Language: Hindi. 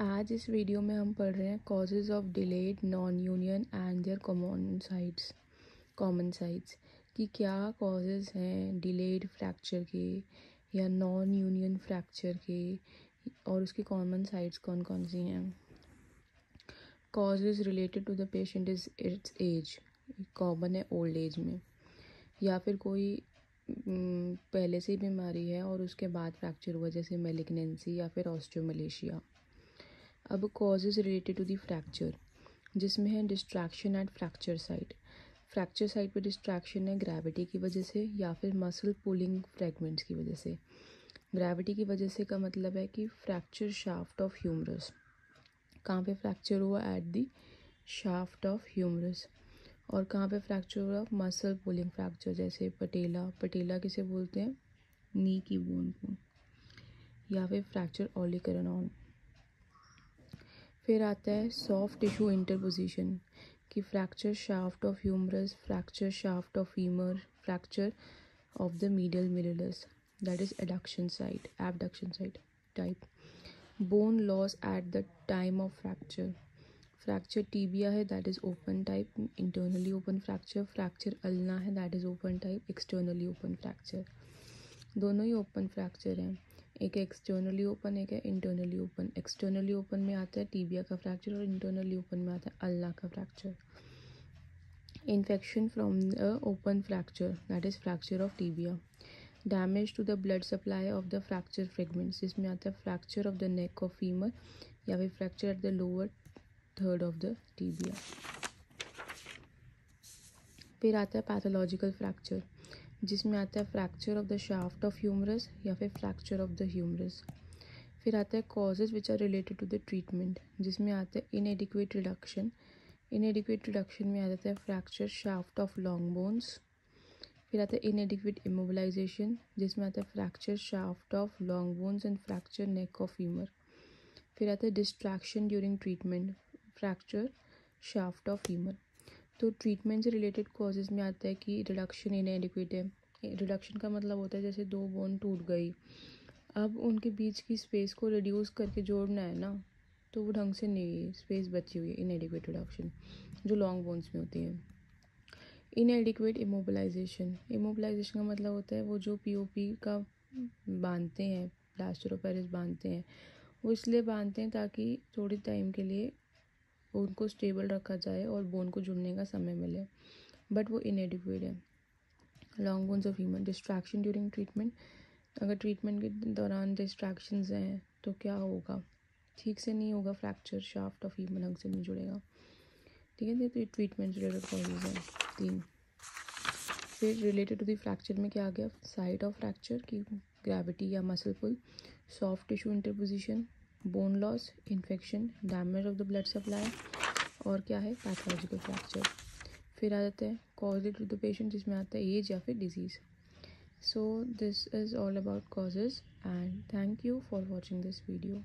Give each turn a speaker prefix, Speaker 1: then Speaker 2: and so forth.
Speaker 1: आज इस वीडियो में हम पढ़ रहे हैं causes of delayed non union and their common sides common sides कि क्या कॉजेज़ हैं डिलेड फ्रैक्चर के या नॉन यूनियन फ्रैक्चर के और उसकी कॉमन साइड्स कौन कौन सी हैं? Causes related to the patient is its age common है ओल्ड एज में, या फिर कोई पहले से ही बीमारी है और उसके बाद फ्रैक्चर हुआ, जैसे मेलिग्नेंसी या फिर ऑस्टियोमलेशिया अब causes related to the fracture जिसमें है distraction at fracture site fracture site पर डिस्ट्रैक्शन है ग्रेविटी की वजह से या फिर मसल पुलिंग फ्रैगमेंट्स की वजह से. ग्रेविटी की वजह से का मतलब है कि फ्रैक्चर शाफ्ट ऑफ़ ह्यूमरस कहाँ पे फ्रैक्चर हुआ? At the shaft of humerus और कहाँ पे फ्रैक्चर हुआ? मसल पुलिंग फ्रैक्चर जैसे पटेला. पटेला किसे बोलते हैं? नी की बोन को. या फिर फ्रैक्चर ऑलिकरनॉन फिर आता है सॉफ्ट टिश्यू इंटरपोजिशन कि fracture shaft of humerus fracture shaft of femur fracture of the medial malleolus that is adduction site abduction site type bone loss at the time of fracture fracture tibia है that is open type internally open fracture fracture ulna है that is open type externally open fracture दोनों ही ओपन फ्रैक्चर हैं। एक एक्सटर्नली ओपन एक है इंटरनली ओपन एक्सटर्नली ओपन में आता है टीबिया का फ्रैक्चर और इंटरनली ओपन में आता है अल्लाह का fracture infection from open fracture that is fracture of tibia damage to the blood supply of the fracture fragments जिसमें आता है fracture of the neck of femur या फिर fracture at the lower third of the tibia फिर आता है पैथोलॉजिकल फ्रैक्चर जिसमें आता है fracture of the shaft of humerus या फिर फ्रैक्चर ऑफ़ द ह्यूमरस फिर आता है causes which are related to the treatment जिसमें आता है इनएडिक्वेट रिडक्शन इनएडिक्वेट रिडक्शन में आ जाता है fracture shaft of long bones फिर आता है इनएडिक्वेट इमोबलाइजेशन जिसमें आता है fracture shaft of long bones and fracture neck of humerus फिर आता है distraction during treatment fracture shaft of humerus तो ट्रीटमेंट से रिलेटेड कॉजेज़ में आता है कि रिडक्शन इन एडिक्वेट है। रिडक्शन का मतलब होता है जैसे दो बोन टूट गई। अब उनके बीच की स्पेस को रिड्यूस करके जोड़ना है ना तो वो ढंग से नहीं स्पेस बची हुई है इन एडिक्वेट रिडक्शन जो लॉन्ग बोन्स में होती है। इन एडिक्वेट इमोबलाइजेशन इमोबलाइजेशन का मतलब होता है वो जो पीओपी का बांधते हैं प्लास्टर ऑफ़ पेरिस बांधते हैं, वो इसलिए बांधते हैं ताकि थोड़ी टाइम के लिए उनको स्टेबल रखा जाए और बोन को जुड़ने का समय मिले। बट वो इनएडिक्वेट है। Long bones of human distraction during treatment अगर ट्रीटमेंट के दौरान डिस्ट्रैक्शंस हैं तो क्या होगा? ठीक से नहीं होगा फ्रैक्चर शाफ्ट ऑफ़ ह्यूमन ढंग से नहीं जुड़ेगा। ठीक है तो ट्रीटमेंट रिलेटेड कॉजेज हैं, तीन। फिर रिलेटेड टू फ्रैक्चर में क्या आ गया? साइड ऑफ़ फ्रैक्चर की ग्रेविटी या muscle pull soft tissue interposition bone loss infection damage of the blood supply और क्या है? पैथोलॉजिकल फ्रैक्चर फिर आ जाता है कॉज टू द पेशेंट जिसमें आता है एज या फिर disease so this is all about causes and thank you for watching this video